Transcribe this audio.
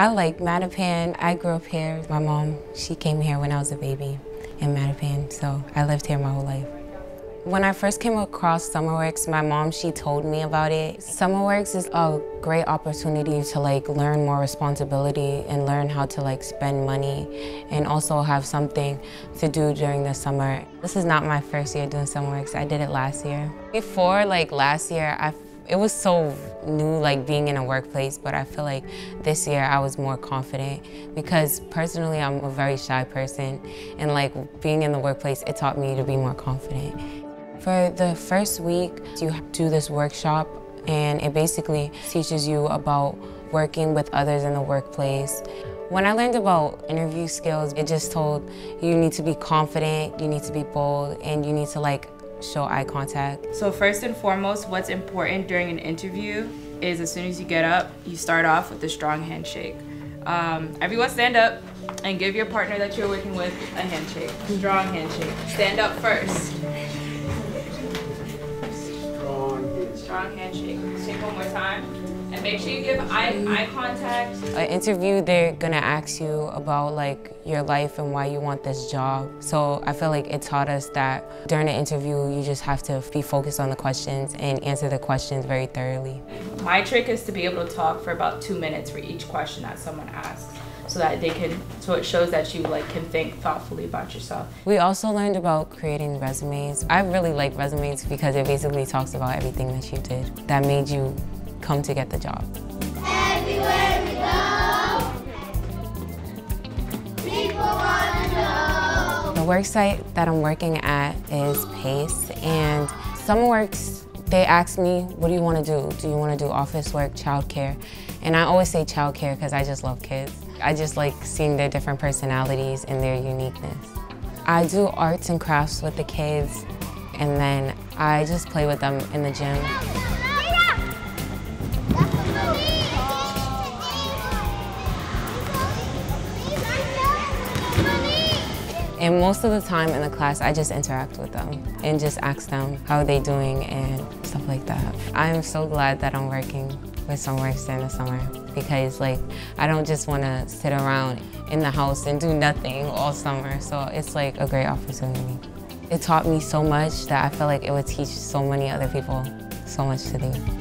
I like Mattapan. I grew up here. My mom, she came here when I was a baby in Mattapan, so I lived here my whole life. When I first came across SummerWorks, my mom, she told me about it. SummerWorks is a great opportunity to like learn more responsibility and learn how to like spend money and also have something to do during the summer. This is not my first year doing SummerWorks. I did it last year. Before like last year, I it was so new like being in a workplace but i feel like this year i was more confident because personally i'm a very shy person and like being in the workplace it taught me to be more confident. For the first week you do this workshop and it basically teaches you about working with others in the workplace. When I learned about interview skills, it just told you need to be confident, you need to be bold, and you need to like show eye contact. So first and foremost, what's important during an interview is as soon as you get up, you start off with a strong handshake. Um, everyone stand up and give your partner that you're working with a handshake, strong handshake. Stand up first. Strong, strong handshake. Shake one more time. And make sure you give eye, eye contact. An interview, they're gonna ask you about like your life and why you want this job. So I feel like it taught us that during the interview, you just have to be focused on the questions and answer the questions very thoroughly. My trick is to be able to talk for about two minutes for each question that someone asks so that they can so it shows that you like can think thoughtfully about yourself. We also learned about creating resumes. I really like resumes because it basically talks about everything that you did that made you come to get the job. Everywhere we go, people wanna know. The work site that I'm working at is PACE, and SummerWorks, they ask me, what do you want to do? Do you want to do office work, childcare? And I always say childcare because I just love kids. I just like seeing their different personalities and their uniqueness. I do arts and crafts with the kids, and then I just play with them in the gym. And most of the time in the class, I just interact with them and just ask them how they doing and stuff like that. I'm so glad that I'm working with SummerWorks during the summer because like I don't just want to sit around in the house and do nothing all summer. So it's like a great opportunity. It taught me so much that I feel like it would teach so many other people so much to do.